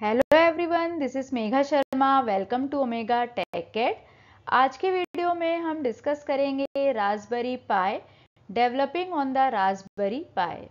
Hello everyone this is Megha Sharma welcome to Omega Tech Ed आज के video में हम डिस्कस करेंगे Raspberry Pi developing on the Raspberry Pi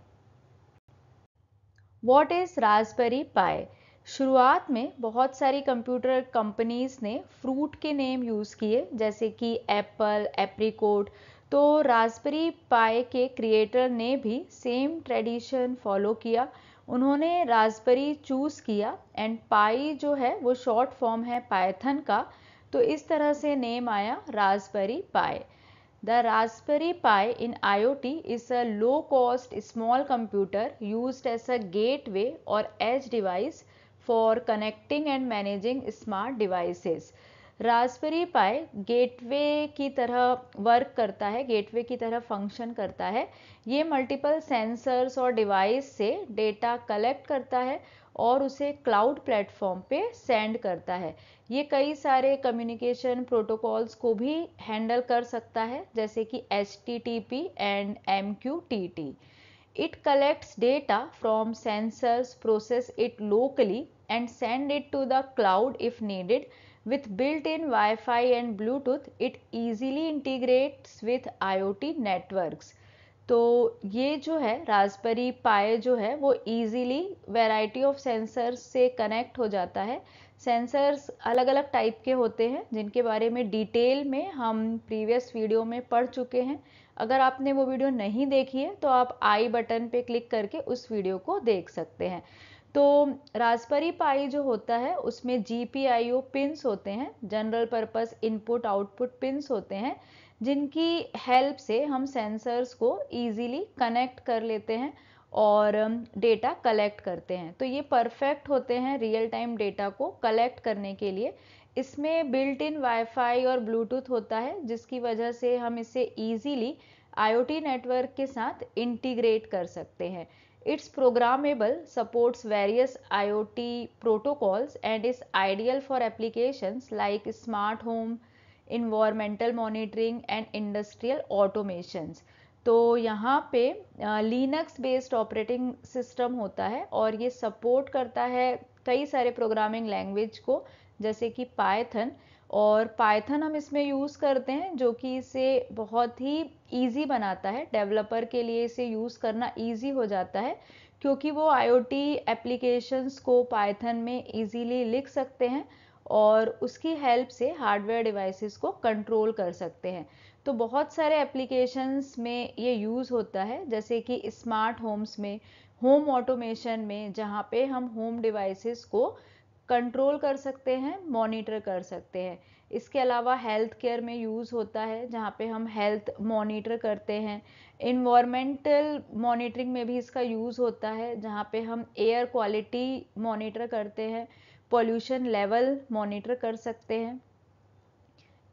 what is Raspberry Pi शुरुआत में बहुत सारी कंप्यूटर कंपनीज़ ने फ्रूट के नेम यूज़ किए, जैसे कि एप्पल एप्रीकोट तो रास्पबेरी पाई के क्रिएटर ने भी सेम ट्रेडिशन फॉलो किया। उन्होंने रास्पबेरी चूज़ किया एंड पाई जो है वो शॉर्ट फॉर्म है पाइथन का। तो इस तरह से नेम आया Raspberry Pi the Raspberry Pi in IoT is a low cost small computer used as a gateway और edge device for connecting and managing smart devices Raspberry Pi gateway की तरह वर्क करता है, गेटवे की तरह function करता है। ये मल्टीपल सेंसर्स और डिवाइस से डेटा कलेक्ट करता है और उसे क्लाउड प्लेटफॉर्म पे सेंड करता है। ये कई सारे कम्युनिकेशन प्रोटोकॉल्स को भी हैंडल कर सकता है, जैसे कि H T T P and M Q T T it collects data from sensors process it locally and send it to the cloud if needed With built-in Wi-Fi and Bluetooth, it easily integrates with IoT networks. तो ये जो है Raspberry पाए जो है वो easily variety of sensors से connect हो जाता है। सेंसर्स अलग अलग टाइप के होते हैं जिनके बारे में डिटेल में हम प्रीवियस वीडियो में पढ़ चुके हैं। अगर आपने वो वीडियो नहीं देखी है तो आप आई बटन पे क्लिक करके उस वीडियो को देख सकते हैं। तो रास्पबेरी पाई जो होता है, उसमें जी पी आई ओ पिंस होते हैं general purpose input output pins होते हैं, जिनकी हेल्प से हम सेंसर्स को इजीली कनेक्ट कर लेते हैं और डेटा कलेक्ट करते हैं। तो ये परफेक्ट होते हैं रियल टाइम डेटा को कलेक्ट करने के लिए। इसमें बिल्ट इन वाईफाई और ब्लूटूथ होता है, जिसकी वजह से हम इसे ईजीली आईओटी नेटवर्क के साथ इंटीग्रेट कर सकते हैं। It's programmable, supports various IoT protocols and is ideal for applications like smart home, environmental monitoring and industrial automations. तो यहाँ पे लिनक्स बेस्ड ऑपरेटिंग सिस्टम होता है और ये सपोर्ट करता है कई सारे प्रोग्रामिंग लैंग्वेज को जैसे कि पाइथन और पाइथन हम इसमें यूज़ करते हैं जो कि इसे बहुत ही ईजी बनाता है। डेवलपर के लिए इसे यूज़ करना ईजी हो जाता है, क्योंकि वो आईओटी एप्लीकेशंस को पाइथन में ईजीली लिख सकते हैं और उसकी हेल्प से हार्डवेयर डिवाइसेस को कंट्रोल कर सकते हैं। तो बहुत सारे एप्लीकेशंस में ये यूज़ होता है, जैसे कि स्मार्ट होम्स में होम ऑटोमेशन में, जहाँ पे हम होम डिवाइसेस को कंट्रोल कर सकते हैं मॉनिटर कर सकते हैं। इसके अलावा हेल्थ केयर में यूज़ होता है, जहाँ पे हम हेल्थ मॉनिटर करते हैं। इन्वायरमेंटल मॉनिटरिंग में भी इसका यूज़ होता है, जहाँ पे हम एयर क्वालिटी मॉनिटर करते हैं पोल्यूशन लेवल मॉनिटर कर सकते हैं।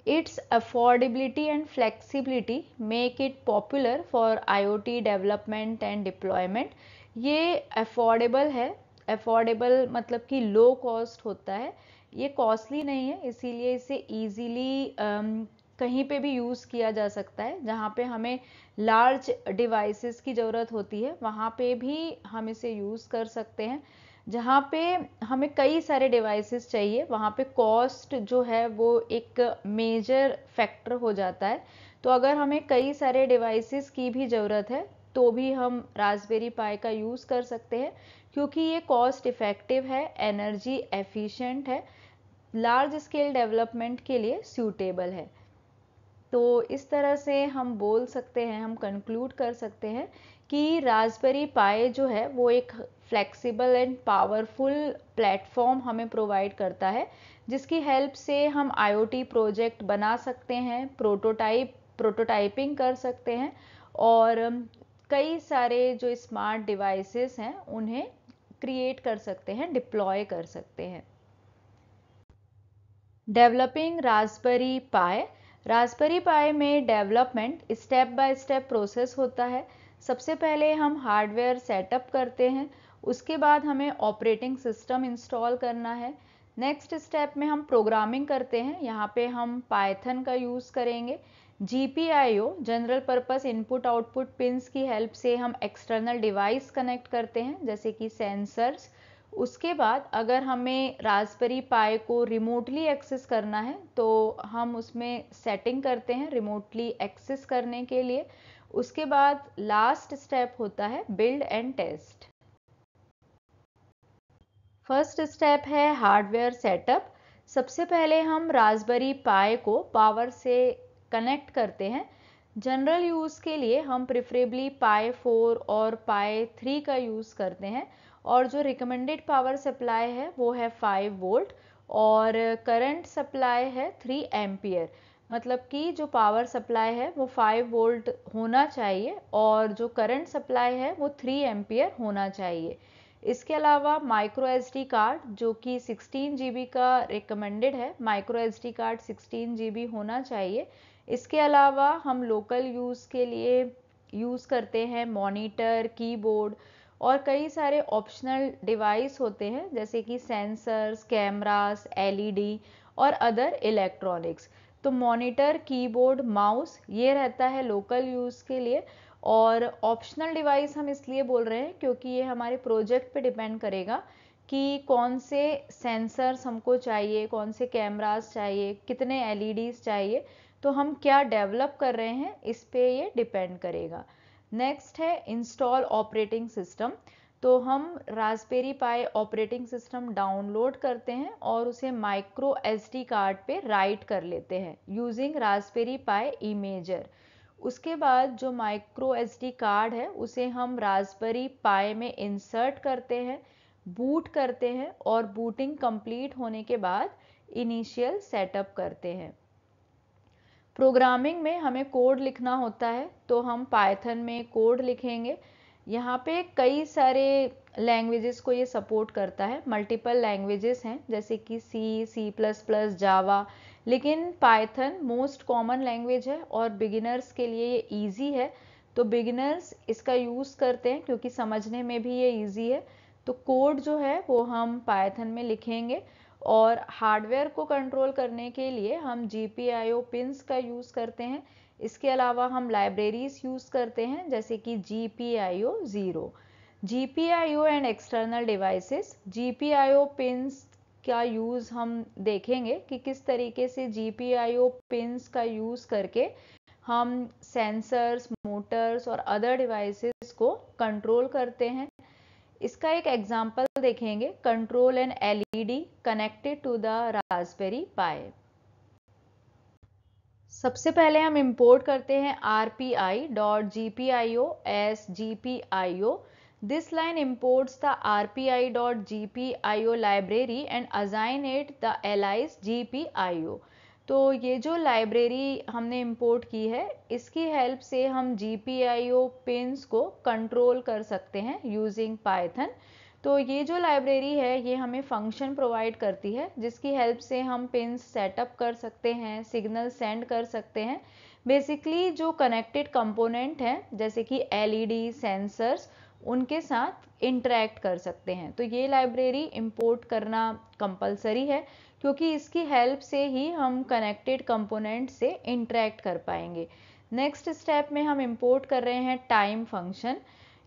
Its affordability and flexibility make it popular for IoT development and deployment ये अफोर्डेबल है। अफोर्डेबल मतलब कि लो कॉस्ट होता है। ये कॉस्टली नहीं है, इसीलिए इसे ईजीली कहीं पे भी यूज़ किया जा सकता है, जहाँ पे हमें लार्ज डिवाइसेस की ज़रूरत होती है, वहाँ पे भी हम इसे यूज़ कर सकते हैं। जहाँ पे हमें कई सारे डिवाइसेस चाहिए, वहाँ पे कॉस्ट जो है वो एक मेजर फैक्टर हो जाता है। तो अगर हमें कई सारे डिवाइसेस की भी ज़रूरत है तो भी हम रास्पबेरी पाई का यूज़ कर सकते हैं, क्योंकि ये कॉस्ट इफ़ेक्टिव है एनर्जी एफिशिएंट है। लार्ज स्केल डेवलपमेंट के लिए सूटेबल है। तो इस तरह से हम बोल सकते हैं, हम कंक्लूड कर सकते हैं कि रास्पबेरी पाए जो है, वो एक फ्लेक्सिबल एंड पावरफुल प्लेटफॉर्म हमें प्रोवाइड करता है, जिसकी हेल्प से हम आईओटी प्रोजेक्ट बना सकते हैं प्रोटोटाइप प्रोटोटाइपिंग कर सकते हैं और कई सारे जो स्मार्ट डिवाइसेस हैं, उन्हें क्रिएट कर सकते हैं डिप्लॉय कर सकते हैं। Developing Raspberry Pi Raspberry Pi में development step by step process होता है। सबसे पहले हम हार्डवेयर सेटअप करते हैं। उसके बाद हमें ऑपरेटिंग सिस्टम इंस्टॉल करना है। नेक्स्ट स्टेप में हम प्रोग्रामिंग करते हैं। यहाँ पे हम पाइथन का यूज़ करेंगे। GPIO general purpose input output pins की हेल्प से हम एक्सटर्नल डिवाइस कनेक्ट करते हैं, जैसे कि सेंसर्स उसके बाद अगर हमें रास्पबेरी पाई को रिमोटली एक्सेस करना है तो हम उसमें सेटिंग करते हैं रिमोटली एक्सेस करने के लिए। उसके बाद लास्ट स्टेप होता है build and test first step है हार्डवेयर सेटअप सबसे पहले हम रास्पबेरी पाई को पावर से कनेक्ट करते हैं। जनरल यूज़ के लिए हम प्रिफरेबली पाई फोर और पाई थ्री का यूज़ करते हैं। और जो रिकमेंडेड पावर सप्लाई है, वो है फाइव वोल्ट और करंट सप्लाई है थ्री एम्पियर मतलब कि जो पावर सप्लाई है, वो फाइव वोल्ट होना चाहिए और जो करंट सप्लाई है, वो थ्री एम्पियर होना चाहिए. इसके अलावा माइक्रो एसडी कार्ड जो कि सिक्सटीन जी का रिकमेंडेड है micro SD card sixteen G होना चाहिए. इसके अलावा हम लोकल यूज़ के लिए यूज़ करते हैं मॉनिटर कीबोर्ड और कई सारे ऑप्शनल डिवाइस होते हैं, जैसे कि सेंसर्स कैमरास एलईडी और अदर इलेक्ट्रॉनिक्स तो मॉनिटर कीबोर्ड माउस ये रहता है लोकल यूज़ के लिए और ऑप्शनल डिवाइस हम इसलिए बोल रहे हैं क्योंकि ये हमारे प्रोजेक्ट पे डिपेंड करेगा कि कौन से सेंसर्स हमको चाहिए, कौन से कैमरास चाहिए, कितने एलईडीज चाहिए तो हम क्या डेवलप कर रहे हैं, इस पे ये डिपेंड करेगा। नेक्स्ट है इंस्टॉल ऑपरेटिंग सिस्टम तो हम Raspberry Pi operating system download करते हैं और उसे माइक्रो एसडी कार्ड पे राइट कर लेते हैं यूजिंग रास्पबेरी पाई इमेजर उसके बाद जो माइक्रो एसडी कार्ड है, उसे हम रास्पबेरी पाई में इंसर्ट करते हैं बूट करते हैं और बूटिंग कंप्लीट होने के बाद इनिशियल सेटअप करते हैं। प्रोग्रामिंग में हमें कोड लिखना होता है तो हम पाइथन में कोड लिखेंगे। यहाँ पे कई सारे लैंग्वेजेस को ये सपोर्ट करता है, मल्टीपल लैंग्वेजेस हैं, जैसे कि सी सी प्लस प्लस जावा लेकिन पाइथन मोस्ट कॉमन लैंग्वेज है और बिगिनर्स के लिए ये ईजी है। तो बिगिनर्स इसका यूज़ करते हैं, क्योंकि समझने में भी ये ईजी है। तो कोड जो है, वो हम पाइथन में लिखेंगे। और हार्डवेयर को कंट्रोल करने के लिए हम G P I O pins का यूज़ करते हैं। इसके अलावा हम लाइब्रेरीज यूज़ करते हैं, जैसे कि G P I O zero. G P I O and external devices. G P I O pins का यूज़ हम देखेंगे कि किस तरीके से G P I O pins का यूज़ करके हम सेंसर्स, मोटर्स और अदर डिवाइसेस को कंट्रोल करते हैं। इसका एक एग्ज़ाम्पल देखेंगे. Control an LED connected to the Raspberry Pi सबसे पहले हम इंपोर्ट करते हैं R P I dot G P I O as G P I O this line imports the R P I dot G P I O तो ये जो library हमने import की है, इसकी हेल्प से हम G P I O pins को कंट्रोल कर सकते हैं यूजिंग पाइथन तो ये जो लाइब्रेरी है, ये हमें फ़ंक्शन प्रोवाइड करती है, जिसकी हेल्प से हम पिन्स सेटअप कर सकते हैं सिग्नल सेंड कर सकते हैं. बेसिकली जो कनेक्टेड कंपोनेंट हैं, जैसे कि एलईडी सेंसर्स उनके साथ इंटरेक्ट कर सकते हैं. तो ये लाइब्रेरी इंपोर्ट करना कंपलसरी है. क्योंकि इसकी हेल्प से ही हम कनेक्टेड कंपोनेंट से इंटरेक्ट कर पाएँगे। नेक्स्ट स्टेप में हम इंपोर्ट कर रहे हैं टाइम फ़ंक्शन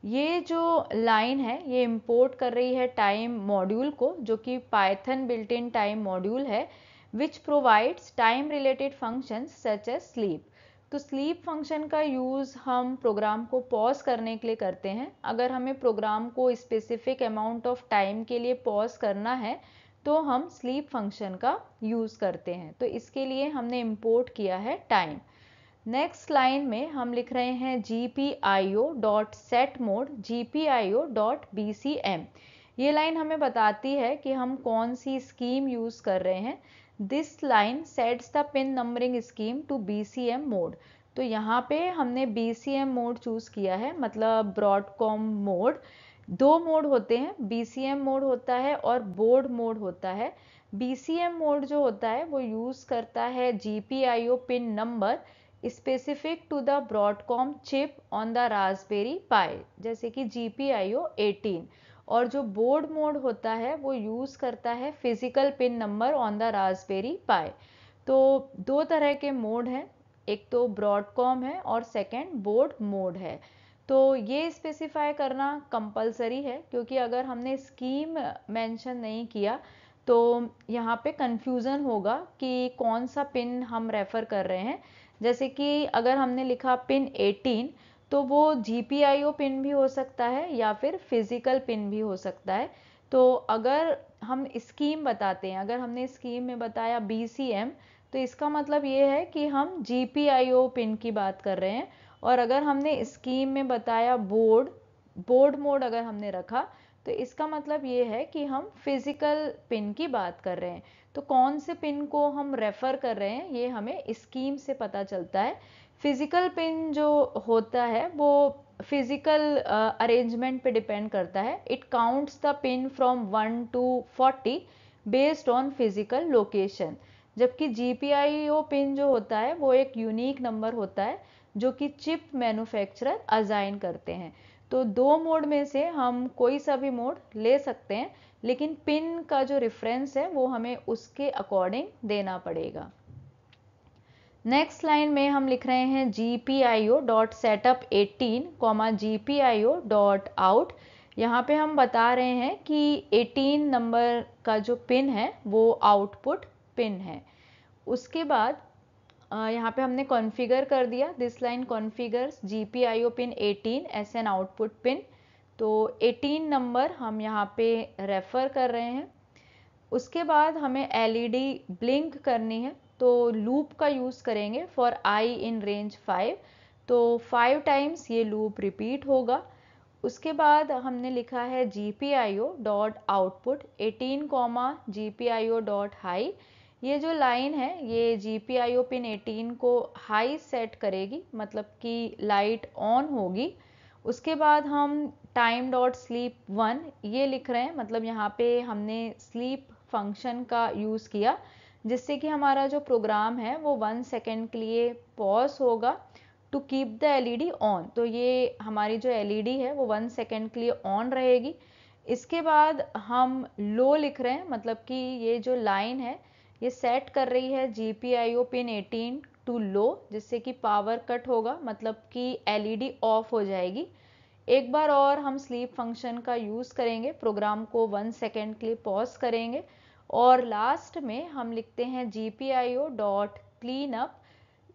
ये जो लाइन है, ये इंपोर्ट कर रही है टाइम मॉड्यूल को, जो कि Python built in time module है which provides time related function such as sleep तो स्लीप फ़ंक्शन का यूज़ हम प्रोग्राम को पॉज करने के लिए करते हैं। अगर हमें प्रोग्राम को स्पेसिफिक अमाउंट ऑफ़ टाइम के लिए पॉज करना है तो हम स्लीप फ़ंक्शन का यूज़ करते हैं। तो इसके लिए हमने इम्पोर्ट किया है टाइम नेक्स्ट लाइन में हम लिख रहे हैं G P I O dot set mode G P I O dot B C M ये लाइन हमें बताती है कि हम कौन सी स्कीम यूज़ कर रहे हैं। This line sets the pin numbering scheme to B C M mode तो यहाँ पे हमने B C M mode choose किया है मतलब ब्रॉडकॉम मोड दो मोड होते हैं बीसीएम मोड होता है और बोर्ड मोड होता है। बीसीएम मोड जो होता है, वो यूज़ करता है G pin number specific to the Broadcom chip on the Raspberry Pi जैसे कि G P I O eighteen और जो बोर्ड मोड होता है, वो यूज़ करता है physical pin number on the Raspberry Pi तो दो तरह के मोड हैं, एक तो ब्रॉडकॉम है और सेकेंड बोर्ड मोड है। तो ये स्पेसिफाई करना कंपलसरी है, क्योंकि अगर हमने स्कीम मेंशन नहीं किया तो यहाँ पे कंफ्यूजन होगा कि कौन सा पिन हम रेफर कर रहे हैं। जैसे कि अगर हमने लिखा पिन 18 तो वो GPIO पिन भी हो सकता है या फिर फ़िज़िकल पिन भी हो सकता है। तो अगर हम स्कीम बताते हैं, अगर हमने स्कीम में बताया BCM तो इसका मतलब ये है कि हम GPIO पिन की बात कर रहे हैं। और अगर हमने स्कीम में बताया बोर्ड बोर्ड मोड अगर हमने रखा तो इसका मतलब ये है कि हम फ़िज़िकल पिन की बात कर रहे हैं। तो कौन से पिन को हम रेफर कर रहे हैं, ये हमें स्कीम से पता चलता है। फ़िज़िकल पिन जो होता है, वो फ़िज़िकल अरेंजमेंट पे डिपेंड करता है। It counts the pin from one to forty based on physical location जबकि जीपीआईओ पिन जो होता है, वो एक यूनिक नंबर होता है। जो कि चिप मैन्युफैक्चरर अजाइन करते हैं। तो दो मोड में से हम कोई सा भी मोड ले सकते हैं, लेकिन पिन का जो रेफरेंस है, वो हमें उसके अकॉर्डिंग देना पड़ेगा। नेक्स्ट लाइन में हम लिख रहे हैं G P I O dot setup eighteen comma G P I O dot out यहाँ पे हम बता रहे हैं कि 18 नंबर का जो पिन है, वो आउटपुट पिन है। उसके बाद यहाँ पे हमने कॉन्फ़िगर कर दिया। This line configures G P I O pin 18 as an output pin तो 18 नंबर हम यहाँ पे रेफ़र कर रहे हैं। उसके बाद हमें एलईडी ब्लिंक करनी है। तो लूप का यूज़ करेंगे फॉर आई इन रेंज 5 तो 5 टाइम्स ये लूप रिपीट होगा। उसके बाद हमने लिखा है G P I O dot output eighteen comma G P I O dot high ये जो लाइन है, ये G P I O pin 18 को हाई सेट करेगी मतलब कि लाइट ऑन होगी। उसके बाद हम टाइम डॉट स्लीप वन ये लिख रहे हैं मतलब यहाँ पे हमने स्लीप फ़ंक्शन का यूज़ किया, जिससे कि हमारा जो प्रोग्राम है, वो वन सेकेंड के लिए पॉज होगा to keep the LED on तो ये हमारी जो एलईडी है, वो वन सेकेंड के लिए ऑन रहेगी। इसके बाद हम लो लिख रहे हैं मतलब कि ये जो लाइन है ये सेट कर रही है G P I O pin 18 to low जिससे कि पावर कट होगा मतलब कि एलईडी ऑफ़ हो जाएगी। एक बार और हम स्लीप फ़ंक्शन का यूज़ करेंगे प्रोग्राम को वन सेकेंड के लिए पॉज करेंगे। और लास्ट में हम लिखते हैं G P I O dot clean up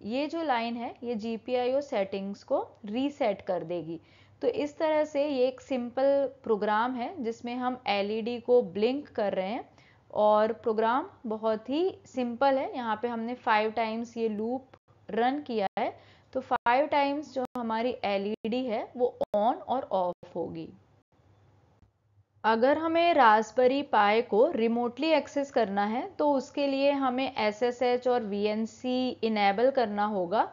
ये जो लाइन है, ये G P I O settings को रीसेट कर देगी। तो इस तरह से ये एक सिंपल प्रोग्राम है, जिसमें हम एलईडी को ब्लिंक कर रहे हैं। और प्रोग्राम बहुत ही सिंपल है। यहाँ पे हमने फाइव टाइम्स ये लूप रन किया है। तो फाइव टाइम्स जो हमारी एलईडी है, वो ऑन और ऑफ़ होगी। अगर हमें रासबेरी पाई को रिमोटली एक्सेस करना है तो उसके लिए हमें एसएसएच और वीएनसी इनेबल करना होगा।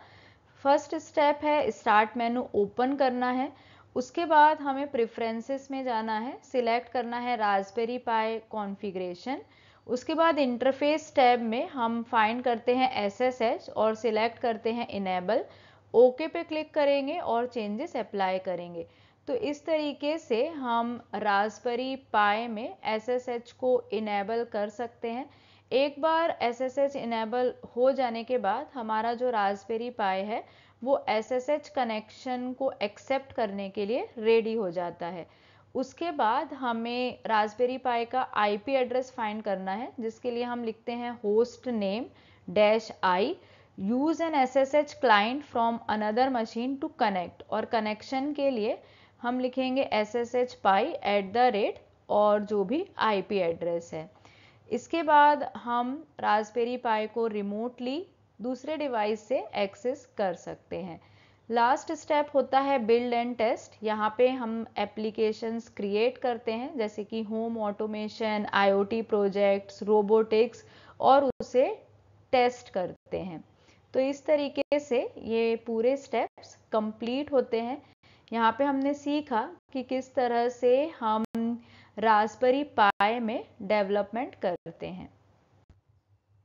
फ़र्स्ट स्टेप है स्टार्ट मेनू ओपन करना है। उसके बाद हमें प्रेफरेंसेस में जाना है सिलेक्ट करना है रासबेरी पाई कॉन्फ़िगरेशन उसके बाद इंटरफेस टैब में हम फाइंड करते हैं एसएसएच और सिलेक्ट करते हैं इनेबल ओके पे क्लिक करेंगे और चेंजेस अप्लाई करेंगे. तो इस तरीके से हम रासबेरी पाई में एसएसएच को इनेबल कर सकते हैं। एक बार एस एस एच इनेबल हो जाने के बाद हमारा जो रासबेरी पाई है, वो एस एस एच कनेक्शन को एक्सेप्ट करने के लिए रेडी हो जाता है। उसके बाद हमें रासबेरी पाई का आईपी एड्रेस फाइंड करना है, जिसके लिए हम लिखते हैं host name dash I use an S S H client from another machine to connect और कनेक्शन के लिए हम लिखेंगे S S H pi at the rate और जो भी आईपी एड्रेस है। इसके बाद हम रासबेरी पाई को रिमोटली दूसरे डिवाइस से एक्सेस कर सकते हैं। लास्ट स्टेप होता है बिल्ड एंड टेस्ट यहाँ पे हम एप्लीकेशंस क्रिएट करते हैं, जैसे कि home automation IoT projects robotics और उसे टेस्ट करते हैं। तो इस तरीके से ये पूरे स्टेप्स कंप्लीट होते हैं। यहाँ पे हमने सीखा कि किस तरह से हम रासबेरी पाई में डेवलपमेंट करते हैं।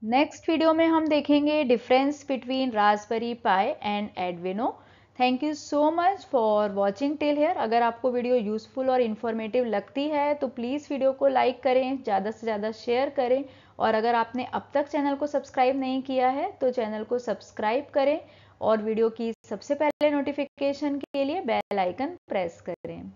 नेक्स्ट वीडियो में हम देखेंगे difference between Raspberry Pi and Arduino. Thank you so much for watching till here. अगर आपको वीडियो यूज़फुल और इन्फॉर्मेटिव लगती है तो प्लीज़ वीडियो को लाइक करें, ज़्यादा से ज़्यादा शेयर करें। और अगर आपने अब तक चैनल को सब्सक्राइब नहीं किया है तो चैनल को सब्सक्राइब करें और वीडियो की सबसे पहले नोटिफिकेशन के लिए बेल आइकन प्रेस करें।